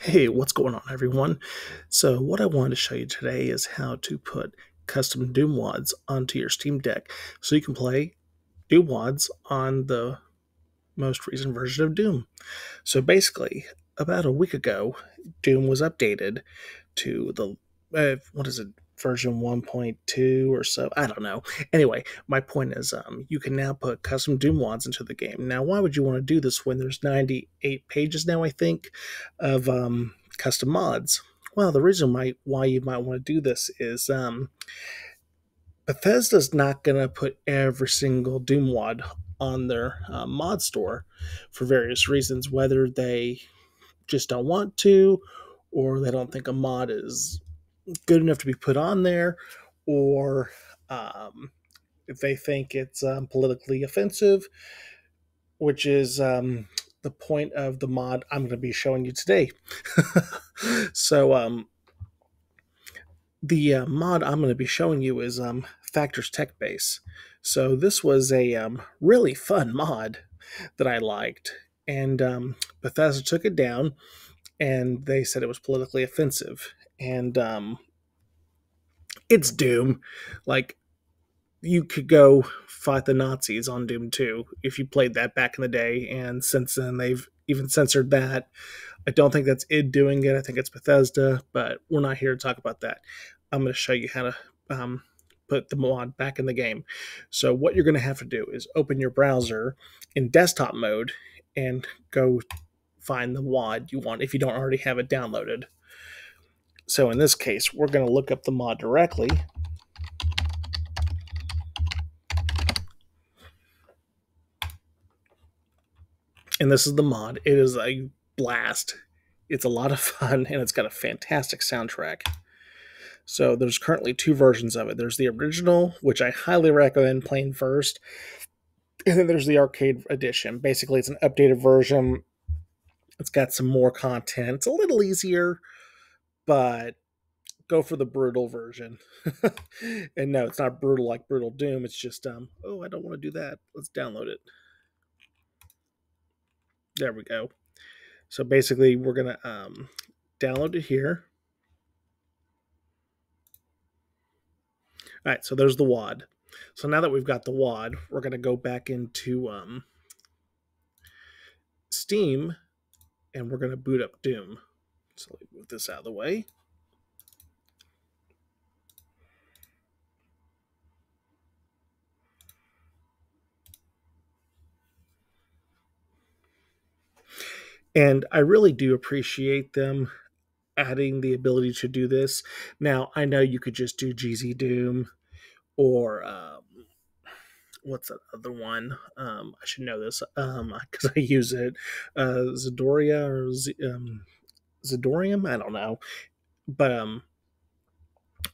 Hey, what's going on, everyone? So, what I wanted to show you today is how to put custom Doom WADs onto your Steam Deck so you can play Doom WADs on the most recent version of Doom. So, basically, about a week ago, Doom was updated to the uh, what is it, version 1.2 or so. I don't know. Anyway, my point is um, you can now put custom Doom WADs into the game. Now, why would you want to do this when there's 98 pages now, I think, of um, custom mods? Well, the reason why, why you might want to do this is um, Bethesda's not going to put every single Doom WAD on their uh, mod store for various reasons, whether they just don't want to or they don't think a mod is good enough to be put on there, or um, if they think it's um, politically offensive, which is um, the point of the mod I'm going to be showing you today. so, um, the uh, mod I'm going to be showing you is um, Thatcher's Techbase. So, this was a um, really fun mod that I liked, and Bethesda took it down and they said it was politically offensive and um, it's Doom. Like you could go fight the Nazis on Doom 2 if you played that back in the day, and since then they've even censored that. I don't think that's id doing it. I think it's Bethesda, but we're not here to talk about that. I'm going to show you how to um, put the mod back in the game. So what you're going to have to do is open your browser in desktop mode and go find the WAD you want if you don't already have it downloaded. So in this case, we're going to look up the mod directly. And this is the mod. It is a blast. It's a lot of fun and it's got a fantastic soundtrack. So there's currently two versions of it. There's the original, which I highly recommend playing first. And then there's the arcade edition. Basically, it's an updated version. It's got some more content. It's a little easier but go for the brutal version. and no, it's not brutal like Brutal Doom. It's just, um, oh, I don't want to do that. Let's download it. There we go. So basically, we're going to um, download it here. All right, so there's the WAD. So now that we've got the WAD, we're going to go back into um, Steam and we're going to boot up Doom. So let me move this out of the way. And I really do appreciate them adding the ability to do this. Now, I know you could just do GZ Doom or um, what's that other one? Um, I should know this because um, I use it. Uh, Zadoria or Z, um, Zadorium. I don't know, but um,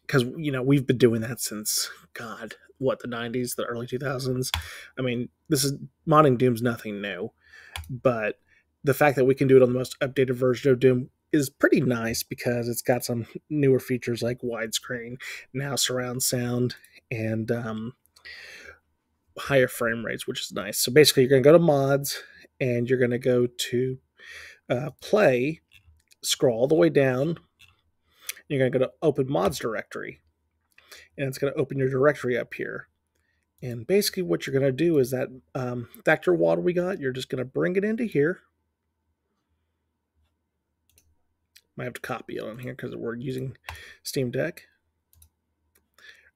because you know we've been doing that since God, what the '90s, the early 2000s. I mean, this is modding Doom's nothing new, but the fact that we can do it on the most updated version of Doom is pretty nice because it's got some newer features like widescreen, now surround sound, and um, higher frame rates, which is nice. So basically, you're going to go to mods and you're going to go to uh, play scroll all the way down. You're going to go to open mods directory. And it's going to open your directory up here. And basically what you're going to do is that um, Thatcher WAD we got, you're just going to bring it into here. Might have to copy it on here because we're using Steam Deck.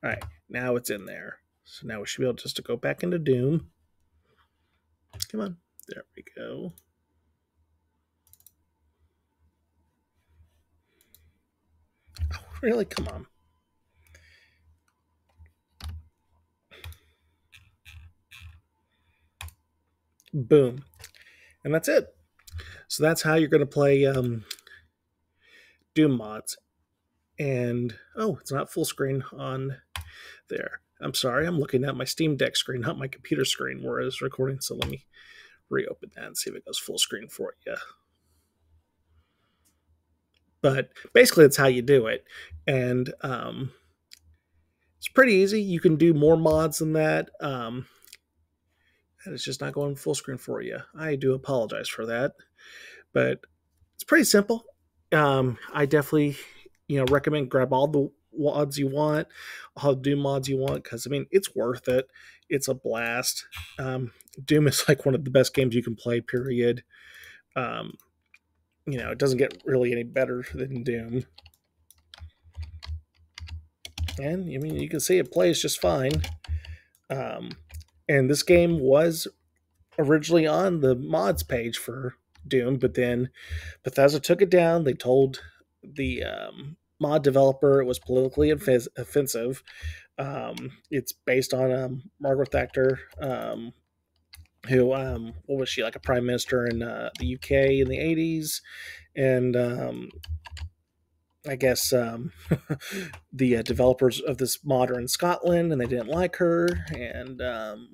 All right, now it's in there. So now we should be able just to go back into Doom. Come on. There we go. Really? Come on. Boom. And that's it. So that's how you're going to play um, Doom mods. And, oh, it's not full screen on there. I'm sorry, I'm looking at my Steam Deck screen, not my computer screen where it's recording. So let me reopen that and see if it goes full screen for you but basically it's how you do it and um, it's pretty easy you can do more mods than that um, and it's just not going full screen for you i do apologize for that but it's pretty simple um, I definitely, you know, recommend grab all the mods you want, all the Doom mods you want, because I mean, it's worth it. It's a blast. Um, Doom is like one of the best games you can play. Period. You know, it doesn't get really any better than Doom. And I mean, you can see it plays just fine. Um, and this game was originally on the mods page for Doom, but then Bethesda took it down. They told the um, mod developer it was politically offensive. Um, it's based on um, Margaret Thatcher, um, who um, what was she like a prime minister in uh, the UK in the eighties, and um, I guess um, the uh, developers of this mod in Scotland, and they didn't like her, and um,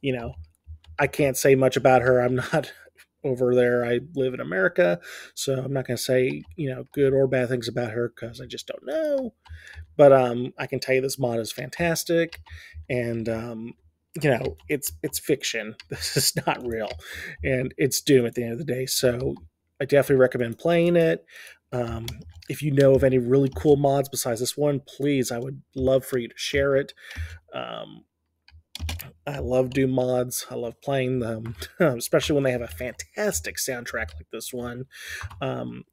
you know, I can't say much about her. I'm not over there. I live in America, so I'm not going to say you know good or bad things about her because I just don't know. But um, I can tell you this mod is fantastic, and um, you know it's it's fiction. This is not real, and it's Doom at the end of the day. So I definitely recommend playing it. Um, if you know of any really cool mods besides this one, please, I would love for you to share it. Um, I love Doom mods. I love playing them, especially when they have a fantastic soundtrack like this one. Um,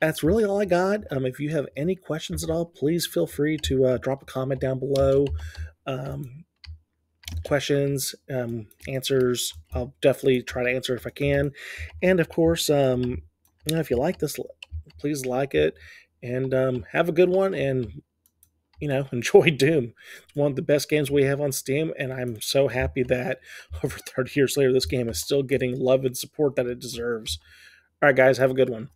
that's really all I got. Um, if you have any questions at all, please feel free to uh, drop a comment down below. Um, questions, um, answers, I'll definitely try to answer if I can. And of course, um, you know, if you like this, please like it and um, have a good one. And you know, enjoy Doom. It's one of the best games we have on Steam, and I'm so happy that over 30 years later, this game is still getting love and support that it deserves. All right, guys, have a good one.